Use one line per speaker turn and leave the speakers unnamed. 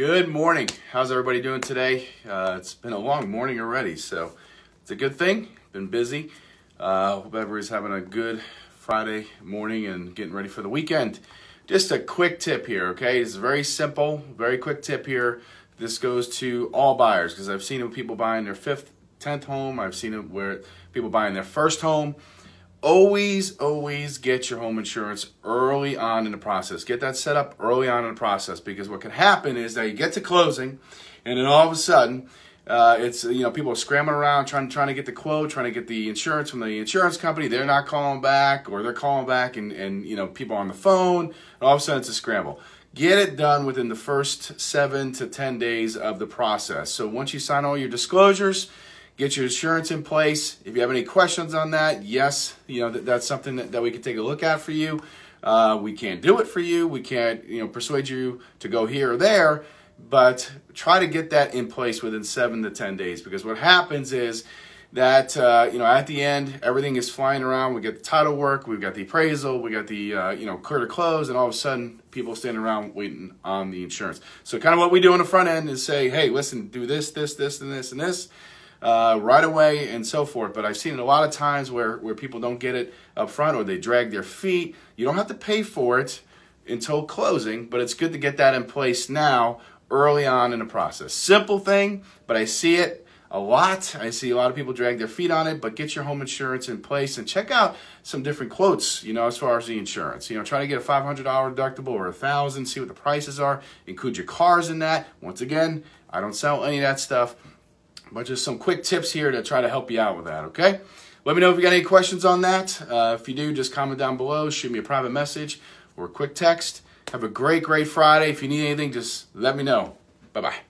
Good morning. How's everybody doing today? Uh, it's been a long morning already, so it's a good thing. Been busy. Uh, hope everybody's having a good Friday morning and getting ready for the weekend. Just a quick tip here, okay? It's very simple, very quick tip here. This goes to all buyers because I've seen people buying their fifth, tenth home. I've seen it where people buying their first home always, always get your home insurance early on in the process. Get that set up early on in the process because what can happen is that you get to closing and then all of a sudden, uh, it's you know people are scrambling around trying to trying to get the quote, trying to get the insurance from the insurance company. They're not calling back, or they're calling back, and and you know people on the phone. And all of a sudden, it's a scramble. Get it done within the first seven to ten days of the process. So once you sign all your disclosures, get your insurance in place. If you have any questions on that, yes, you know that, that's something that, that we can take a look at for you. Uh, we can't do it for you. We can't you know persuade you to go here or there, but try to get that in place within seven to ten days because what happens is that uh, you know at the end everything is flying around. We get the title work, we've got the appraisal, we got the uh, you know clear to close, and all of a sudden people standing around waiting on the insurance. So kind of what we do on the front end is say, hey, listen, do this, this, this, and this, and this uh, right away and so forth. But I've seen it a lot of times where, where people don't get it up front or they drag their feet. You don't have to pay for it until closing, but it's good to get that in place now early on in the process. Simple thing, but I see it a lot. I see a lot of people drag their feet on it, but get your home insurance in place and check out some different quotes, you know, as far as the insurance. You know, try to get a $500 deductible or a 1000 see what the prices are. Include your cars in that. Once again, I don't sell any of that stuff. But just some quick tips here to try to help you out with that, okay? Let me know if you got any questions on that. Uh, if you do, just comment down below, shoot me a private message or a quick text. Have a great, great Friday. If you need anything, just let me know. Bye-bye.